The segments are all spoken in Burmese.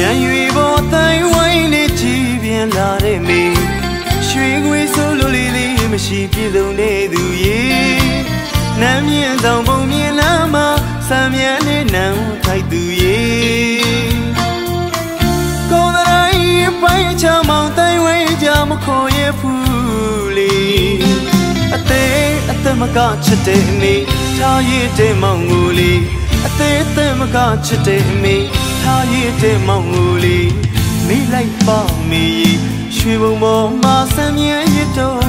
ရံရွေပေါ်တိုင်ဝိုင်းနေကြည်ပြင်းလာတဲ့မေရွှေငွေဆိုလိုလီလီမရှိပြည့်စုံနေသူရေနမ်းမြင့်ဆောင်ပုံမြင်နာမှာဆံမြန်နဲ့နံထိုက်သူရေကောင်းတိုင်းပိုင်းချမောင်တိုင်ဝိုင်းကြမခေါ်ရဖူးလီအသေးအသက်မကချစ်တဲ့အနေထားရတဲ့မောင်ငူလီအသေးအသက်မကချစ်တဲ့အမေ ထားရတဲ့မောင်ငူလေးမိလိုက်ပါမေရွှေဘုံပေါ်မှာဆံမြဲရတော့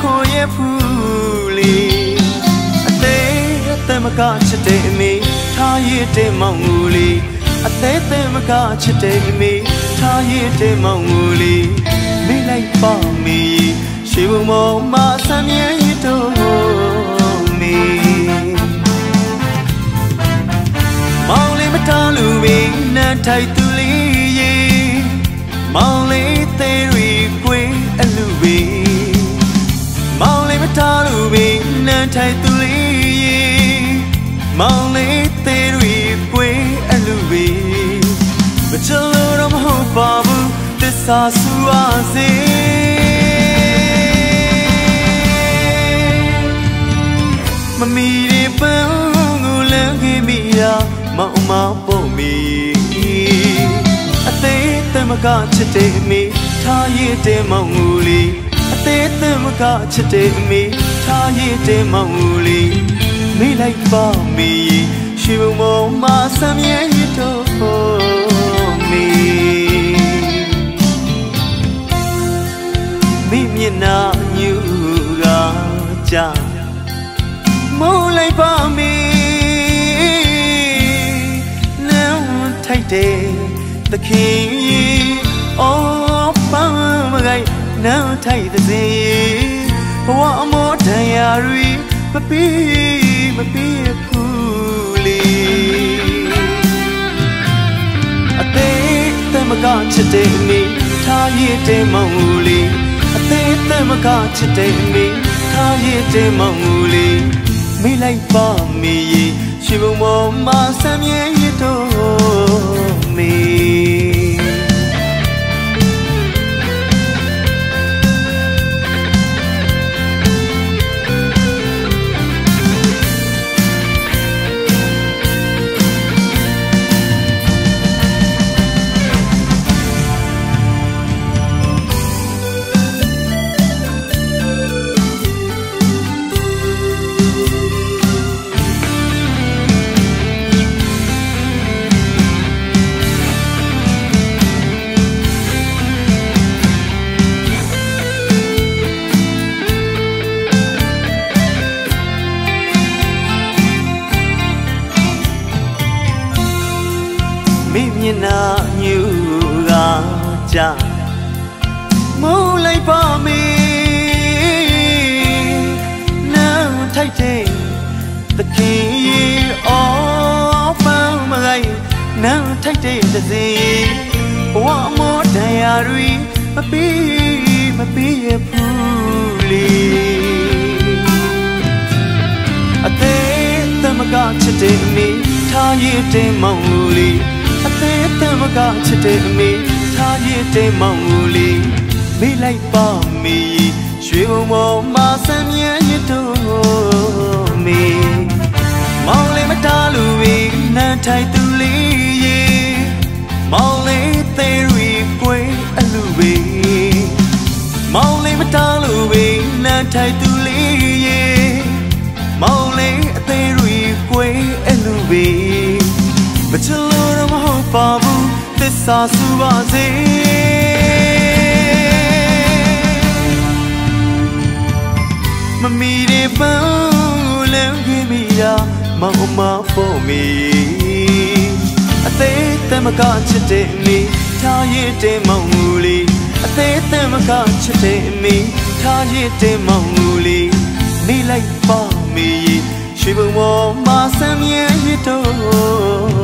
င်းကြမခေါ်ရဖူးလေအသေးအသက်မကချစ်တဲ့အမေထားရတဲ့မောင်ငူလေးအသေးသေးမကချစ်တဲ့အမေထားရတဲ့မောင်ငူလေးမိလိုက်ပါမေရွှေဘုံမောင်မဆမ်းမြဲရတော့မေမောင်လေးမထားလူမင်းနဲ့ထိုက်သူလေးရေမောင်လေး နဲ့ထိုက်သူလေးရေမောင်လေးသေးရီကွေးအလူဝေးမချလို့တော့မဟုတ်ပါဘူးသစ္စာဆူပါစေမမီရပန်းကိုလမ်းခင်မိရာမောင်မပုံမီအသေးသမကချစ်တဲ့မိထားရတဲ့မောင်ငူလေး အသေးသမကချစ်တဲ့မိထားရတဲ့မောင်ငူလေးမိလိုက်ပါမီရွှေဘုံမောင်မဆမ်းမြဲရတော့မီမိမျက်နှာညူကကြာမိုးလိုက်ပါမီနန်းထိုက်တဲ့သခင်အော်ပန်းမကိုင် နန်းထိုက်တဲ့စေဘဝအမောတရားရီမပီးမပီးဘူးလေအသေးသမကချစ်တဲ့မိထားရတဲ့မောင်ငူလေးအသေးသမကချစ်တဲ့မိထားရတဲ့မောင်ငူလေးမိလိုက်ပါမေရွှေဘုံပေါ်မှာဆမ်းမြဲရတော့ နှာညူကကြာမိုးလိုက်ပါမေနောင်ထိုက်တဲ့သခင်ရေအော်ပန်းမလိုက်နောင်ထိုက်တဲ့သစေဘဝမောတရားရီမပီးမပီးရဖူးလေအသေးသမကချစ်တဲ့အမိထားရတဲ့မောင်လူလေးအ သေးသမကချစ်တဲ့အမိထားရတဲ့မောင်လူလေးမိလိုက်ပါမေရွှေဘုံပေါ်မှာဆံမြဲရတော့မေမောင်လေးမတားလူဝေးနန်းထိုက်သူလေးရေမောင်လေးသေးရီကွေးအလူဝေးမောင်လေးမတားလူဝေးနန်းထိုက်သူလေးရေမောင်လေးအသေးရီကွေးအလူဝေးမချလို့တော့မဟုတ် ပါဘူးသစ္စာဆူပါစေမမီရပန်းလမ်းခင်မိရာမောင်မဖို့မီအသေးသမကချစ်တဲ့မိထားရတဲ့မောင်မူလေးအသေးသမကချစ်တဲ့မိထားရတဲ့မောင်မူလေးနေလိုက်ပါမီရွှေဘုံပေါ်မှာဆမ်းမြဲရတော့